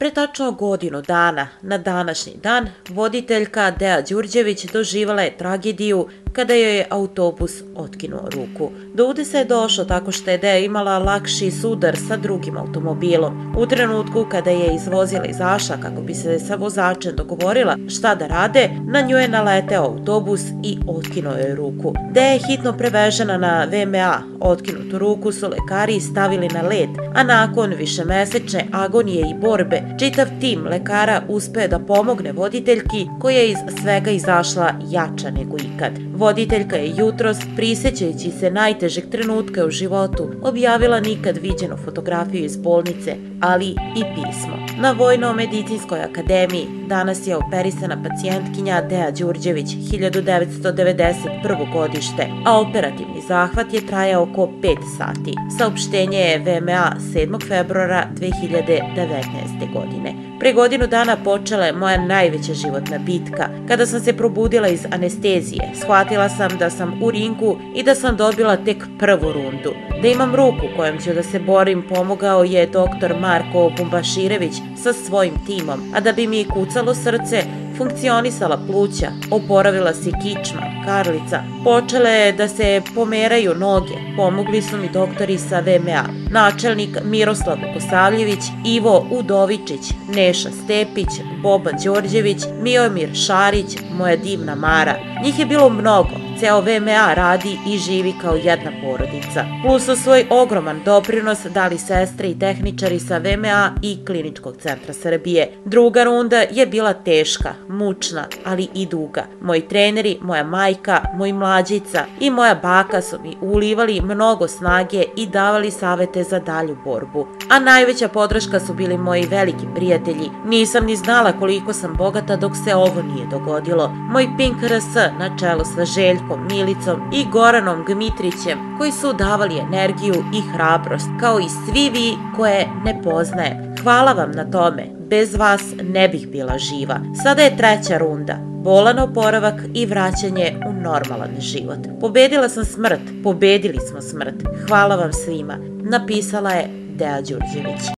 Pre tačno godinu dana, na današnji dan, voditeljka Dea Đurđević doživala je tragediju kada joj je autobus otkinuo ruku. Do udesa je došlo tako što je Dea imala lakši sudar sa drugim automobilom. U trenutku kada je izvozila izašla kako bi se sa vozačem dogovorila šta da rade, na nju je naleteo autobus i otkinuo joj ruku. Dea je hitno prevežena na VMA. Otkinutu ruku su lekari stavili na led, a nakon višemesečne agonije i borbe, čitav tim lekara uspe da pomogne voditeljki koja je iz svega izašla jača nego ikad. Voditeljka je jutros, prisećajući se najtežeg trenutka u životu, objavila nikad viđenu fotografiju iz bolnice, ali i pismo. Na Vojno-medicinskoj akademiji danas je operisana pacijentkinja Dea Đurđević, 1991. godište, a operativni zahvat je trajao oko 5 sati. Saopštenje je VMA 7. februara 2019. godine. Pre godinu dana počela je moja najveća životna bitka. Kada sam se probudila iz anestezije, shvatila sam da sam u ringu i da sam dobila tek prvu rundu. Da imam ruku kojom ću da se borim pomogao je doktor Marko Bumbaširević sa svojim timom, a da bi mi kucalo srce, funkcionisala pluća, oporavila se kičma, karlica, počele je da se pomeraju noge, pomogli su mi doktori sa VMA, načelnik Miroslav Kosavljević, Ivo Udovičić, Neša Stepić, Boban Đorđević, Miomir Šarić, moja divna Mara. Njih je bilo mnogo, ceo VMA radi i živi kao jedna porodica. Plus u svoj ogroman doprinos dali sestre i tehničari sa VMA i Kliničkog centra Srbije. Druga runda je bila teška, mučna, ali i duga. Moji treneri, moja majka, moj mlađica i moja baka su mi ulivali mnogo snage i davali savete za dalju borbu. A najveća podrška su bili moji veliki prijatelji. Nisam ni znala koliko sam bogata dok se ovo nije dogodilo. Moj Pink RS na čelu sa Željkom, Milicom i Goranom Gmitrićem koji su davali energiju i hrabrost, kao i svi vi koje ne poznajem. Hvala vam na tome, bez vas ne bih bila živa. Sada je treća runda, bolan oporavak i vraćanje u normalan život. Pobedila sam smrt, pobedili smo smrt. Hvala vam svima, napisala je Dea Đurđević.